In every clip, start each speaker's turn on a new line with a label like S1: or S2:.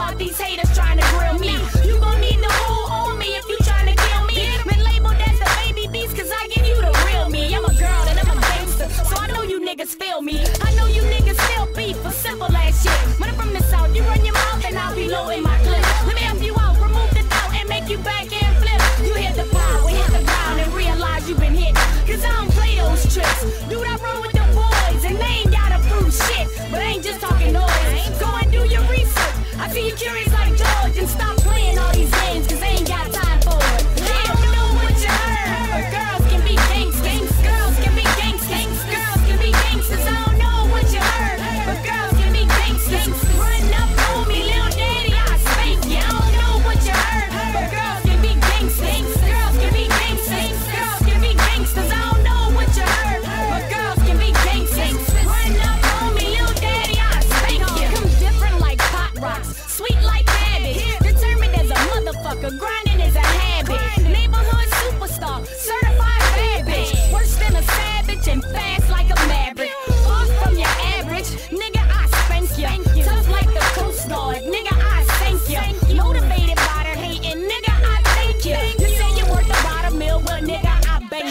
S1: about these haters trying to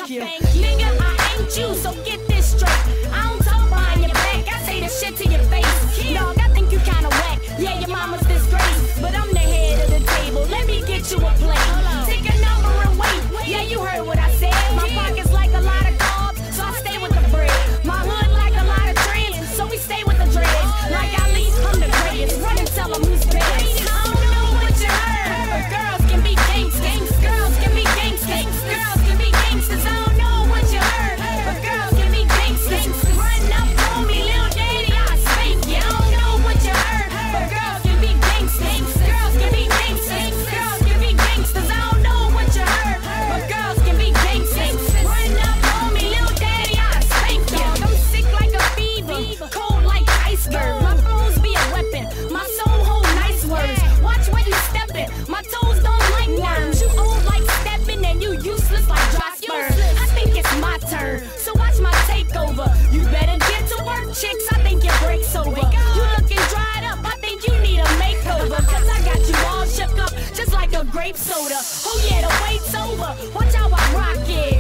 S1: Nigga, I ain't you, so get grape soda. Oh yeah, the wait's over. Watch how I rock it.